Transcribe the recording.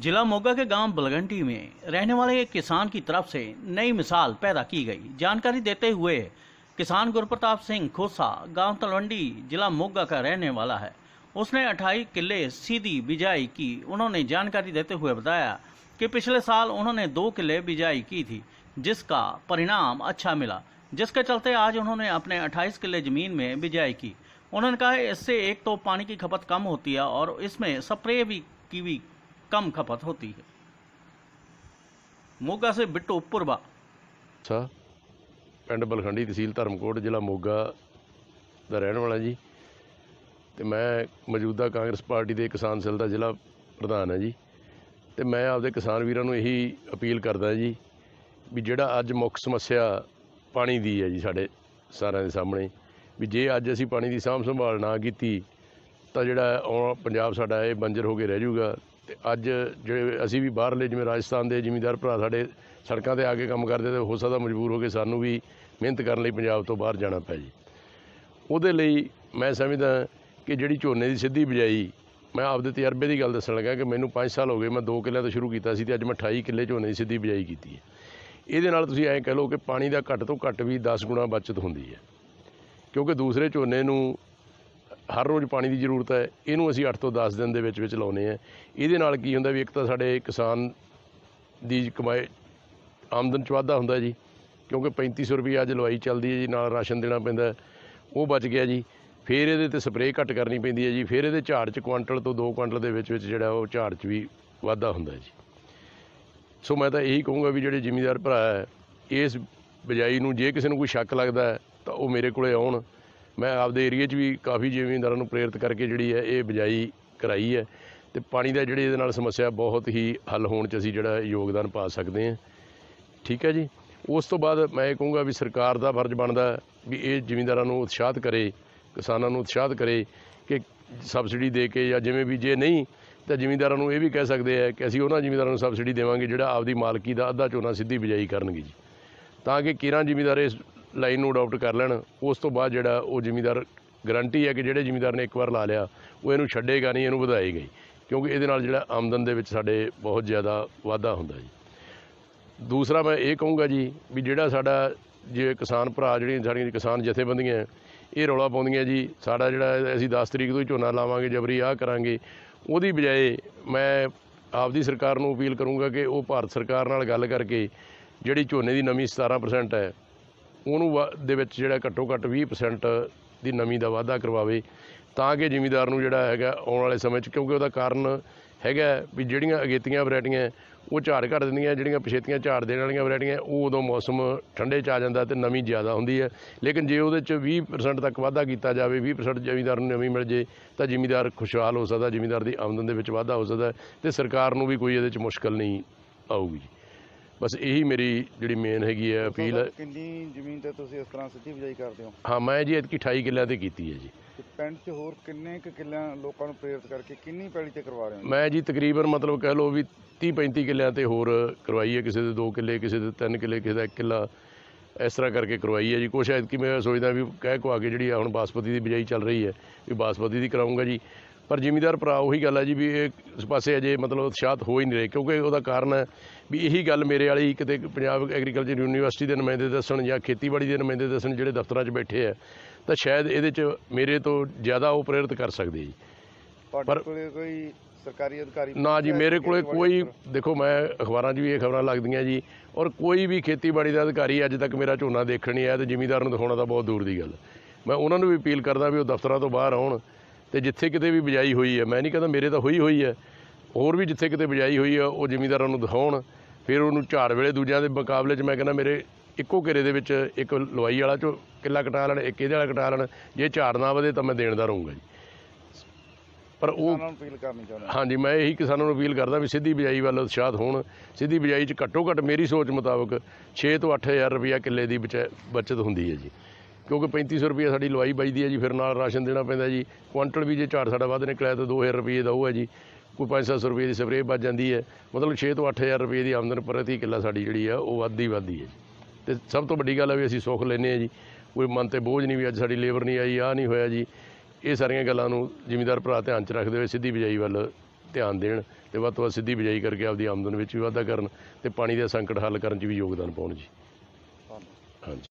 जिला मोगा के गाँव बलगंटी में रहने वाले एक किसान की तरफ़ से नई मिसाल पैदा की गई। जानकारी देते हुए किसान गुरप्रताप सिंह खोसा गाँव तलवंडी जिला मोगा का रहने वाला है। उसने अठाई किले सीधी बिजाई की। उन्होंने जानकारी देते हुए बताया कि पिछले साल उन्होंने दो किले बिजाई की थी, जिसका परिणाम अच्छा मिला, जिसके चलते आज उन्होंने अपने 28 किले ज़मीन में बिजाई की। उन्होंने कहा, इससे एक तो पानी की खपत कम होती है और इसमें स्प्रे भी की भी कम खपत होती है मोगा से बिट्टू पुरबा ਅੱਛਾ ਪਿੰਡ ਬਲਖੰਡੀ ਤਹਿਸੀਲ ਧਰਮਕੋਟ ਜ਼ਿਲ੍ਹਾ ਮੋਗਾ ਦਾ ਰਹਿਣ ਵਾਲਾ ਜੀ ਤੇ ਮੈਂ ਮੌਜੂਦਾ ਕਾਂਗਰਸ ਪਾਰਟੀ ਦੇ ਕਿਸਾਨ ਸੈੱਲ ਦਾ ਜ਼ਿਲ੍ਹਾ ਪ੍ਰਧਾਨ ਹਾਂ ਜੀ ਤੇ ਮੈਂ ਆਪਦੇ ਕਿਸਾਨ ਵੀਰਾਂ ਨੂੰ ਇਹੀ ਅਪੀਲ ਕਰਦਾ ਜੀ ਵੀ ਜਿਹੜਾ ਅੱਜ ਮੁੱਖ ਸਮੱਸਿਆ ਪਾਣੀ ਦੀ ਹੈ ਜੀ ਸਾਡੇ ਸਾਰਿਆਂ ਦੇ ਸਾਹਮਣੇ ਵੀ ਜੇ ਅੱਜ ਅਸੀਂ ਪਾਣੀ ਦੀ ਸਾਂਭ ਸੰਭਾਲ ਨਾ ਕੀਤੀ ਤਾਂ ਜਿਹੜਾ ਆਉਣ- ਪੰਜਾਬ ਸਾਡਾ ਇਹ ਬੰਜਰ ਹੋ ਕੇ ਰਹਿ ਜਾਊਗਾ ਤੇ ਅੱਜ ਜਿਹੜੇ ਅਸੀਂ ਵੀ ਬਾਹਰਲੇ, ਜਿਵੇਂ ਰਾਜਸਥਾਨ ਦੇ ਜ਼ਿਮੀਂਦਾਰ ਭਰਾ ਸਾਡੇ ਸੜਕਾਂ ਤੇ ਆ ਕੇ ਕੰਮ ਕਰਦੇ ਤੇ ਹੋ ਸਕਦਾ ਮਜਬੂਰ ਹੋ ਕੇ ਸਾਨੂੰ ਵੀ ਮਿਹਨਤ ਕਰਨ ਲਈ ਪੰਜਾਬ ਤੋਂ ਬਾਹਰ ਜਾਣਾ ਪੈ ਜੀ। ਉਹਦੇ ਲਈ ਮੈਂ ਸਮਝਦਾ ਕਿ ਜਿਹੜੀ ਝੋਨੇ ਦੀ ਸਿੱਧੀ ਬਿਜਾਈ, ਮੈਂ ਆਪਦੇ ਤਜਰਬੇ ਦੀ ਗੱਲ ਦੱਸਣ ਲੱਗਾ ਕਿ ਮੈਨੂੰ 5 ਸਾਲ ਹੋ ਗਏ ਮੈਂ 2 ਕਿੱਲਿਆਂ ਤੋਂ ਸ਼ੁਰੂ ਕੀਤਾ ਸੀ ਤੇ ਅੱਜ ਮੈਂ 28 ਕਿੱਲੇ ਝੋਨੇ ਦੀ ਸਿੱਧੀ ਬਿਜਾਈ ਕੀਤੀ ਹੈ। ਇਹਦੇ ਨਾਲ ਤੁਸੀਂ ਐਂ ਕਹਿ ਲਓ ਕਿ ਪਾਣੀ ਦਾ ਘੱਟ ਤੋਂ ਘੱਟ ਵੀ 10 ਗੁਣਾ ਬਚਤ ਹੁੰਦੀ ਹੈ। ਕਿਉਂਕਿ ਦੂਸਰੇ ਝੋਨੇ ਨੂੰ ਹਰ ਰੋਜ਼ ਪਾਣੀ ਦੀ ਜ਼ਰੂਰਤ ਹੈ, ਇਹਨੂੰ ਅਸੀਂ 8 ਤੋਂ 10 ਦਿਨ ਦੇ ਵਿੱਚ ਵਿੱਚ ਲਾਉਨੇ ਆ ਇਹਦੇ ਨਾਲ ਕੀ ਹੁੰਦਾ ਵੀ ਇੱਕ ਤਾਂ ਸਾਡੇ ਕਿਸਾਨ ਦੀ ਕਮਾਈ ਆਮਦਨ ਚ ਵਾਧਾ ਹੁੰਦਾ ਜੀ, ਕਿਉਂਕਿ 3500 ਰੁਪਏ ਅੱਜ ਲਵਾਈ ਚੱਲਦੀ ਹੈ ਜੀ, ਨਾਲ ਰਾਸ਼ਨ ਦੇਣਾ ਪੈਂਦਾ ਉਹ ਬਚ ਗਿਆ ਜੀ। ਫਿਰ ਇਹਦੇ ਤੇ ਸਪਰੇਅ ਘੱਟ ਕਰਨੀ ਪੈਂਦੀ ਹੈ ਜੀ, ਫਿਰ ਇਹਦੇ ਝਾੜ ਚ ਕੁਆਂਟਲ ਤੋਂ 2 ਕੁਆਂਟਲ ਦੇ ਵਿੱਚ ਵਿੱਚ ਜਿਹੜਾ ਉਹ ਝਾੜ ਚ ਵੀ ਵਾਧਾ ਹੁੰਦਾ ਜੀ। ਸੋ ਮੈਂ ਤਾਂ ਇਹੀ ਕਹੂੰਗਾ ਵੀ ਜਿਹੜੇ ਜ਼ਿਮੀਂਦਾਰ ਭਰਾ ਹੈ, ਇਸ ਬਿਜਾਈ ਨੂੰ ਜੇ ਕਿਸੇ ਨੂੰ ਕੋਈ ਸ਼ੱਕ ਲੱਗਦਾ ਤਾਂ ਉਹ ਮੇਰੇ ਕੋਲੇ ਆਉਣ। ਮੈਂ ਆਪਦੇ ਏਰੀਏ 'ਚ ਵੀ ਕਾਫੀ ਜ਼ਿਮੀਂਦਾਰਾਂ ਨੂੰ ਪ੍ਰੇਰਿਤ ਕਰਕੇ ਜਿਹੜੀ ਹੈ ਇਹ ਬਿਜਾਈ ਕਰਾਈ ਹੈ ਤੇ ਪਾਣੀ ਦਾ ਜਿਹੜੀ ਇਹਦੇ ਨਾਲ ਸਮੱਸਿਆ ਬਹੁਤ ਹੀ ਹੱਲ ਹੋਣ 'ਚ ਅਸੀਂ ਜਿਹੜਾ ਯੋਗਦਾਨ ਪਾ ਸਕਦੇ ਹਾਂ। ਠੀਕ ਹੈ ਜੀ? ਉਸ ਤੋਂ ਬਾਅਦ ਮੈਂ ਇਹ ਕਹੂੰਗਾ ਵੀ ਸਰਕਾਰ ਦਾ ਫਰਜ਼ ਬਣਦਾ ਵੀ ਇਹ ਜ਼ਿਮੀਂਦਾਰਾਂ ਨੂੰ ਉਤਸ਼ਾਹਿਤ ਕਰੇ, ਕਿਸਾਨਾਂ ਨੂੰ ਉਤਸ਼ਾਹਿਤ ਕਰੇ ਕਿ ਸਬਸਿਡੀ ਦੇ ਕੇ ਜਾਂ ਜਿਵੇਂ ਵੀ ਜੇ ਨਹੀਂ ਤਾਂ ਜ਼ਿਮੀਂਦਾਰਾਂ ਨੂੰ ਇਹ ਵੀ ਕਹਿ ਸਕਦੇ ਆ ਕਿ ਅਸੀਂ ਉਹਨਾਂ ਜ਼ਿਮੀਂਦਾਰਾਂ ਨੂੰ ਸਬਸਿਡੀ ਦੇਵਾਂਗੇ ਜਿਹੜਾ ਆਪਦੀ ਮਾਲਕੀ ਦਾ ਅੱਧਾ ਝੋਨਾ ਸਿੱਧੀ ਬਿਜਾਈ ਕਰਨਗੇ ਜੀ। ਤਾਂ ਕਿ ਕਿਰਾਂ ਜ਼ਿਮੀਂਦਾਰ ਇਸ ਲਾਈਨ ਨੂੰ ਅਡਾਪਟ ਕਰ ਲੈਣ, ਉਸ ਤੋਂ ਬਾਅਦ ਜਿਹੜਾ ਉਹ ਜ਼ਿਮੀਦਾਰ ਗਰੰਟੀ ਹੈ ਕਿ ਜਿਹੜੇ ਜ਼ਿਮੀਦਾਰ ਨੇ ਇੱਕ ਵਾਰ ਲਾ ਲਿਆ, ਉਹ ਇਹਨੂੰ ਛੱਡੇਗਾ ਨਹੀਂ, ਇਹਨੂੰ ਵਧਾਏਗਾ ਹੀ ਕਿਉਂਕਿ ਇਹਦੇ ਨਾਲ ਜਿਹੜਾ ਆਮਦਨ ਦੇ ਵਿੱਚ ਸਾਡੇ ਬਹੁਤ ਜ਼ਿਆਦਾ ਵਾਧਾ ਹੁੰਦਾ ਜੀ। ਦੂਸਰਾ ਮੈਂ ਇਹ ਕਹੂੰਗਾ ਜੀ ਵੀ ਜਿਹੜਾ ਸਾਡਾ ਜੇ ਕਿਸਾਨ ਭਰਾ ਜਿਹੜੀਆਂ ਸਾਡੀਆਂ ਕਿਸਾਨ ਜਥੇਬੰਦੀਆਂ ਇਹ ਰੌਲਾ ਪਾਉਂਦੀਆਂ ਜੀ, ਸਾਡਾ ਜਿਹੜਾ ਅਸੀਂ 10 ਤਰੀਕ ਤੋਂ ਹੀ ਝੋਨਾ ਲਾਵਾਂਗੇ, ਜਬਰੀ ਆਹ ਕਰਾਂਗੇ, ਉਹਦੀ ਬਜਾਏ ਮੈਂ ਆਪਦੀ ਸਰਕਾਰ ਨੂੰ ਅਪੀਲ ਕਰੂੰਗਾ ਕਿ ਉਹ ਭਾਰਤ ਸਰਕਾਰ ਨਾਲ ਗੱਲ ਕਰਕੇ ਜਿਹੜੀ ਝੋਨੇ ਦੀ ਨਮੀ 17% ਹੈ ਉਹਨੂੰ ਵਾ- ਦੇ ਵਿੱਚ ਜਿਹੜਾ ਘੱਟੋ ਘੱਟ 20% ਦੀ ਨਮੀ ਦਾ ਵਾਧਾ ਕਰਵਾਵੇ ਤਾਂ ਕਿ ਜ਼ਿਮੀਦਾਰ ਨੂੰ ਜਿਹੜਾ ਹੈਗਾ ਆਉਣ ਵਾਲੇ ਸਮੇਂ 'ਚ, ਕਿਉਂਕਿ ਉਹਦਾ ਕਾਰਨ ਹੈਗਾ ਵੀ ਜਿਹੜੀਆਂ ਅਗੇਤੀਆਂ ਵੈਰਾਈਟੀਆਂ ਉਹ ਝਾੜ ਘੱਟ ਦਿੰਦੀਆਂ, ਜਿਹੜੀਆਂ ਪਛੇਤੀਆਂ ਝਾੜ ਦੇਣ ਵਾਲੀਆਂ ਵੈਰਾਈਟੀਆਂ ਉਹ ਉਦੋਂ ਮੌਸਮ ਠੰਡੇ 'ਚ ਆ ਜਾਂਦਾ ਤੇ ਨਮੀ ਜ਼ਿਆਦਾ ਹੁੰਦੀ ਹੈ। ਲੇਕਿਨ ਜੇ ਉਹਦੇ 'ਚ 20% ਤੱਕ ਵਾਧਾ ਕੀਤਾ ਜਾਵੇ 20% ਜ਼ਿਮੀਂਦਾਰ ਨੂੰ ਨਮੀ ਮਿਲ ਜੇ, ਤਾਂ ਜ਼ਿਮੀਦਾਰ ਖੁਸ਼ਹਾਲ ਹੋ ਸਕਦਾ, ਜ਼ਿਮੀਂਦਾਰ ਦੀ ਆਮਦਨ ਦੇ ਵਿੱਚ ਵਾਧਾ ਹੋ ਸਕਦਾ ਹੈ ਤੇ ਸਰਕਾਰ ਨੂੰ ਵੀ ਕੋਈ ਇਹਦੇ 'ਚ ਮੁਸ਼ਕਲ ਨਹੀਂ ਆਊਗੀ। ਬਸ ਇਹੀ ਮੇਰੀ ਜਿਹੜੀ ਮੇਨ ਹੈਗੀ ਹੈ ਅਪੀਲ ਹੈ। ਕਿੰਨੀ ਜ਼ਮੀਨ ਤੇ ਤੁਸੀਂ ਇਸ ਤਰ੍ਹਾਂ ਸਿੱਧੀ ਬਿਜਾਈ ਕਰਦੇ ਹੋ? ਹਾਂ ਮੈਂ ਜੀ ਇਤਕੀ 28 ਕਿੱਲਿਆਂ ਤੇ ਕੀਤੀ ਹੈ ਜੀ। ਤੇ ਪਿੰਡ 'ਚ ਹੋਰ ਕਿੰਨੇ ਕੁ ਕਿੱਲਿਆਂ ਲੋਕਾਂ ਨੂੰ ਪ੍ਰੇਰਿਤ ਕਰਕੇ ਕਿੰਨੀ ਪੈਲੀ ਤੇ ਕਰਵਾ ਰਹੇ ਹੋ ਮੈਂ ਜੀ ਤਕਰੀਬਨ ਮਤਲਬ ਕਹਿ ਲਓ ਵੀ 30 35 ਕਿੱਲਿਆਂ ਤੇ ਹੋਰ ਕਰਵਾਈ ਹੈ ਕਿਸੇ ਦੇ 2 ਕਿੱਲੇ ਕਿਸੇ ਦੇ 3 ਕਿੱਲੇ ਕਿਸੇ ਦਾ 1 ਕਿੱਲਾ ਇਸ ਤਰ੍ਹਾਂ ਕਰਕੇ ਕਰਵਾਈ ਹੈ ਜੀ। ਕੁਛ ਐਤਕੀ ਮੈਂ ਸੋਚਦਾ ਵੀ ਕਹਿ ਕੋ ਕੇ ਜਿਹੜੀ ਆ ਹੁਣ ਬਾਸਪਤੀ ਦੀ ਬਿਜਾਈ ਚੱਲ ਰਹੀ ਹੈ ਵੀ ਬਾਸਪਤੀ ਦੀ ਕਰਾਉਂਗਾ ਜੀ। ਪਰ ਜ਼ਿਮੀਂਦਾਰ ਭਰਾ ਉਹੀ ਗੱਲ ਹੈ ਜੀ ਵੀ ਇਹ ਇਸ ਪਾਸੇ ਅਜੇ ਮਤਲਬ ਉਤਸ਼ਾਹਤ ਹੋ ਹੀ ਨਹੀਂ ਰਹੇ ਕਿਉਂਕਿ ਉਹਦਾ ਕਾਰਨ ਹੈ ਵੀ ਇਹੀ ਗੱਲ ਮੇਰੇ ਵਾਲੀ ਕਿਤੇ ਪੰਜਾਬ ਐਗਰੀਕਲਚਰ ਯੂਨੀਵਰਸਿਟੀ ਦੇ ਨੁਮਾਇੰਦੇ ਦੱਸਣ ਜਾਂ ਖੇਤੀਬਾੜੀ ਦੇ ਨੁਮਾਇੰਦੇ ਦੱਸਣ ਜਿਹੜੇ ਦਫ਼ਤਰਾਂ 'ਚ ਬੈਠੇ ਆ ਤਾਂ ਸ਼ਾਇਦ ਇਹਦੇ 'ਚ ਮੇਰੇ ਤੋਂ ਜ਼ਿਆਦਾ ਉਹ ਪ੍ਰੇਰਿਤ ਕਰ ਸਕਦੇ ਜੀ ਪਰ- ਕੋਈ ਸਰਕਾਰੀ ਅਧਿਕਾਰੀ ਨਾ ਜੀ ਮੇਰੇ ਕੋਲੇ ਕੋਈ? ਦੇਖੋ ਮੈਂ ਅਖਬਾਰਾਂ 'ਚ ਵੀ ਇਹ ਖਬਰਾਂ ਲੱਗਦੀਆਂ ਜੀ ਔਰ ਕੋਈ ਵੀ ਖੇਤੀਬਾੜੀ ਦਾ ਅਧਿਕਾਰੀ ਅੱਜ ਤੱਕ ਮੇਰਾ ਝੋਨਾ ਦੇਖਣ ਨਹੀਂ ਆਇਆ ਤੇ ਜ਼ਿਮੀਂਦਾਰ ਨੂੰ ਦਿਖਾਉਣਾ ਤਾਂ ਬਹੁਤ ਦੂਰ ਦੀ ਗੱਲ ਮੈਂ ਉਹਨਾਂ ਨੂੰ ਵੀ ਅਪੀਲ ਕਰਦਾ ਵੀ ਉਹ ਦਫ਼ਤਰਾਂ ਤੋਂ ਬਾਹਰ ਆਉਣ ਤੇ ਜਿੱਥੇ ਕਿਤੇ ਵੀ ਬਿਜਾਈ ਹੋਈ ਹੈ ਮੈਂ ਨਹੀਂ ਕਹਿੰਦਾ ਮੇਰੇ ਤਾਂ ਹੋਈ ਹੋਈ ਹੈ ਹੋਰ ਵੀ ਜਿੱਥੇ ਕਿਤੇ ਬਿਜਾਈ ਹੋਈ ਹੈ ਉਹ ਜ਼ਿਮੀਂਦਾਰਾਂ ਨੂੰ ਦਿਖਾਉਣ ਫਿਰ ਉਹਨੂੰ ਝਾੜ ਵੇਲੇ ਦੂਜਿਆਂ ਦੇ ਮੁਕਾਬਲੇ 'ਚ ਮੈਂ ਕਹਿੰਦਾ ਮੇਰੇ ਇੱਕੋ ਘੇਰੇ ਦੇ ਵਿੱਚ ਇੱਕ ਲਵਾਈ ਵਾਲਾ ਚੋਂ ਕਿੱਲਾ ਕਟਾ ਲੈਣ ਇੱਕ ਇਹਦੇ ਵਾਲਾ ਕਟਾ ਲੈਣ ਜੇ ਝਾੜ ਨਾ ਵਧੇ ਤਾਂ ਮੈਂ ਦੇਣਦਾ ਰਹੂੰਗਾ ਜੀ ਪਰ ਉਹ ਅਪੀਲ ਕਰਨੀ ਚਾਹੁੰਦੇ ਹਾਂ। ਹਾਂਜੀ ਮੈਂ ਇਹੀ ਕਿਸਾਨਾਂ ਨੂੰ ਅਪੀਲ ਕਰਦਾ ਵੀ ਸਿੱਧੀ ਬਿਜਾਈ ਵੱਲ ਉਤਸ਼ਾਹਤ ਹੋਣ ਸਿੱਧੀ ਬਿਜਾਈ 'ਚ ਘੱਟੋ ਘੱਟ ਮੇਰੀ ਸੋਚ ਮੁਤਾਬਕ 6 ਤੋਂ 8000 ਰੁਪਇਆ ਕਿੱਲੇ ਦੀ ਬਚ- ਬਚਤ ਹੁੰਦੀ ਹੈ ਜੀ ਕਿਉਂਕਿ 3500 ਰੁਪਇਆ ਸਾਡੀ ਲਵਾਈ ਬਚਦੀ ਹੈ ਜੀ ਫਿਰ ਨਾਲ ਰਾਸ਼ਨ ਦੇਣਾ ਪੈਂਦਾ ਜੀ। ਕੁਆਂਟਲ ਵੀ ਜੇ ਝਾੜ ਸਾਡਾ ਵੱਧ ਨਿਕਲਿਆ ਤਾਂ 2000 ਰੁਪਏ ਦਾ ਉਹ ਹੈ ਜੀ। ਕੋਈ 5-700 ਰੁਪਏ ਦੀ ਸਪਰੇਅ ਬਚ ਜਾਂਦੀ ਹੈ। ਮਤਲਬ 6 ਤੋਂ 8000 ਰੁਪਏ ਦੀ ਆਮਦਨ ਪ੍ਰਤੀ ਕਿੱਲਾ ਸਾਡੀ ਜਿਹੜੀ ਆ ਉਹ ਵੱਧਦੀ ਵੱਧਦੀ ਹੈ ਤੇ ਸਭ ਤੋਂ ਵੱਡੀ ਗੱਲ ਹੈ ਵੀ ਅਸੀਂ ਸੁੱਖ ਲੈਂਦੇ ਹਾਂ ਜੀ। ਕੋਈ ਮਨ ਤੇ ਬੋਝ ਨਹੀਂ ਵੀ ਅੱਜ ਸਾਡੀ ਲੇਬਰ ਨਹੀਂ ਆਈ ਆਹ ਨਹੀਂ ਹੋਇਆ ਜੀ। ਇਹ ਸਾਰੀਆਂ ਗੱਲਾਂ ਨੂੰ ਜ਼ਿਮੀਂਦਾਰ ਭਰਾ ਧਿਆਨ 'ਚ ਰੱਖਦੇ ਹੋਏ ਸਿੱਧੀ ਬਿਜਾਈ ਵੱਲ ਧਿਆਨ ਦੇਣ ਤੇ ਵੱਧ ਤੋਂ ਵੱਧ ਸਿੱਧੀ ਬਿਜਾਈ ਕਰਕੇ ਆਪਦੀ ਆਮਦਨ ਵਿੱਚ ਵੀ ਵਾਧਾ ਕਰਨ ਤੇ ਪਾਣੀ ਦਾ ਸੰਕਟ ਹੱਲ ਕਰਨ 'ਚ ਵੀ ਯੋਗਦਾਨ ਪਾਉਣ ਜੀ। ਹਾਂਜੀ।